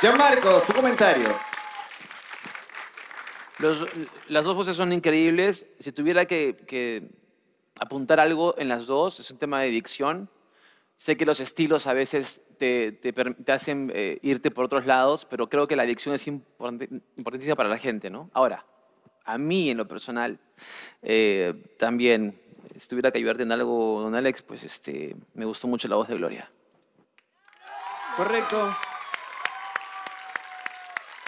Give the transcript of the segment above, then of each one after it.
Gianmarco, su comentario. Los- las dos voces son increíbles. Si tuviera que, que apuntar algo en las dos, es un tema de dicción. Sé que los estilos a veces te, te per- te hacen eh, irte por otros lados, pero creo que la dicción es importante- importantísima para la gente, ¿no? Ahora, a mí en lo personal, eh, también, si tuviera que ayudarte en algo, don Alex, pues este, me gustó mucho la voz de Gloria. Correcto.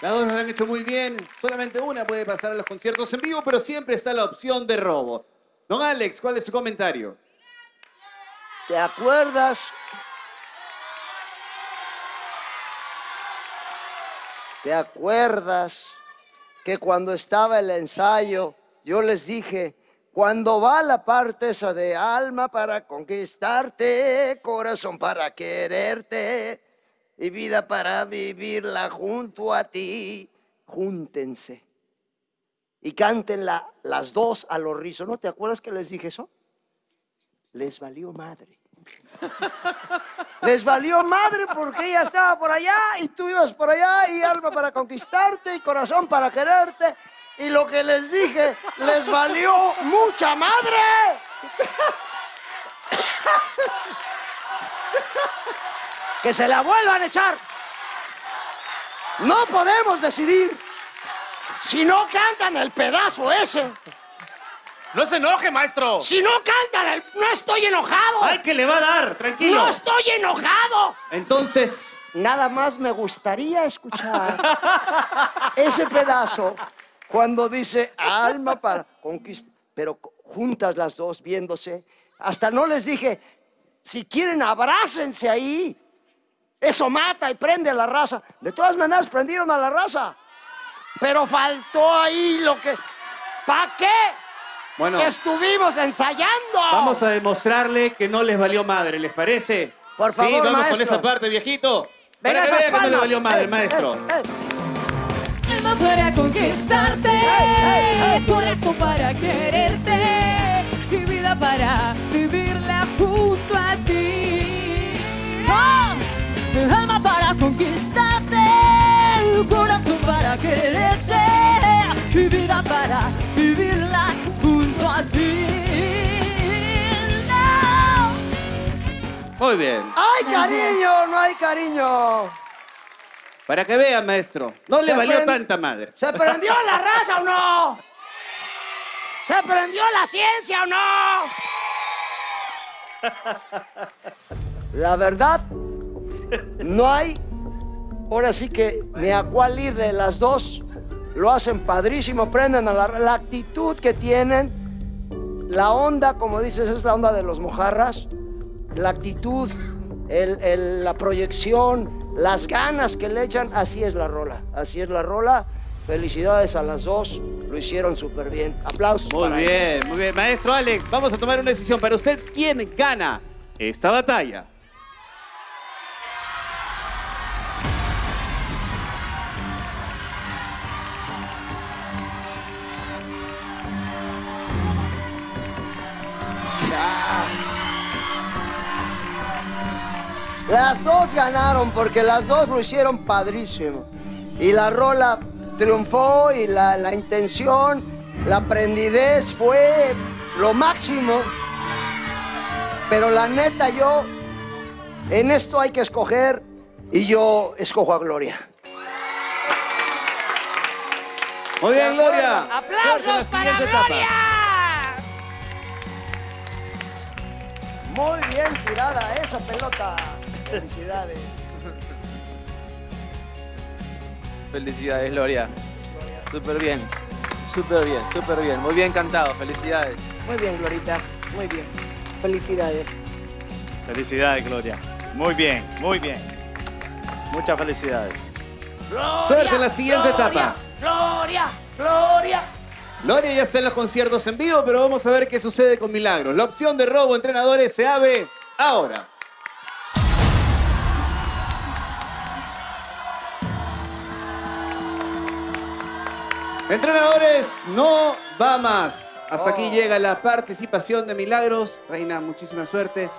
Las dos lo han hecho muy bien. Solamente una puede pasar a los conciertos en vivo, pero siempre está la opción de robo. Don Alex, ¿cuál es su comentario? ¿Te acuerdas? ¿Te acuerdas que cuando estaba el ensayo yo les dije, cuando va la parte esa de alma para conquistarte, corazón para quererte y vida para vivirla junto a ti, júntense y cántenla las dos a los rizos. ¿No te acuerdas que les dije eso? Les valió madre. Les valió madre porque ella estaba por allá y tú ibas por allá y alma para conquistarte y corazón para quererte. Y lo que les dije les valió mucha madre. Que se la vuelvan a echar. No podemos decidir si no cantan el pedazo ese. No se enoje, maestro. Si no cantan el... No estoy enojado. ¡Ay, que le va a dar! Tranquilo. No estoy enojado. Entonces, Nada más me gustaría escuchar ese pedazo cuando dice alma para conquistar, pero juntas las dos viéndose. Hasta no les dije, si quieren abrácense ahí. Eso mata y prende a la raza. De todas maneras prendieron a la raza. Pero faltó ahí lo que... ¿Para qué? bueno, Estuvimos ensayando. vamos a demostrarle que no les valió madre, ¿les parece? Por favor, Sí, vamos con esa parte, viejito. Venga, para que esas vea que no le palmas. valió madre, Eh, maestro. eh, eh. Alma para conquistarte, ey, ey. corazón para quererte y vida para vivirla junto a ti. Conquistarte, corazón para quererte y vida para vivirla junto a ti. No. Muy bien. ¡Ay, cariño! No hay cariño. Para que vean, maestro. No le Se valió prend- tanta madre. ¿Se prendió la raza o no? ¿Se prendió la ciencia o no? La verdad, no hay. Ahora sí que ni a cuál irle, las dos lo hacen padrísimo, prenden a la, la actitud que tienen, la onda, como dices, es la onda de los mojarras, la actitud, el- el- la proyección, las ganas que le echan, así es la rola, así es la rola. Felicidades a las dos, lo hicieron súper bien. Aplausos. Muy para bien, muy bien. Maestro Alex, vamos a tomar una decisión. Para usted, ¿quién gana esta batalla? Las dos ganaron porque las dos lo hicieron padrísimo. Y la rola triunfó y la, la intención, la prendidez fue lo máximo. Pero la neta yo, en esto hay que escoger y yo escojo a Gloria. Muy bien, Gloria. ¡Aplausos para etapa. Muy bien tirada esa pelota. Felicidades. Felicidades, Gloria. Súper bien, súper bien, súper bien. Muy bien cantado, felicidades. Muy bien, Glorita. Muy bien. Felicidades. Felicidades, Gloria. Muy bien, muy bien. Muchas felicidades. Suerte en la siguiente etapa. Gloria, Gloria. Gloria ya está en los conciertos en vivo, pero vamos a ver qué sucede con Milagros. La opción de robo entrenadores se abre ahora. Entrenadores, no va más. Hasta aquí Oh. llega la participación de Milagros. Reina, muchísima suerte.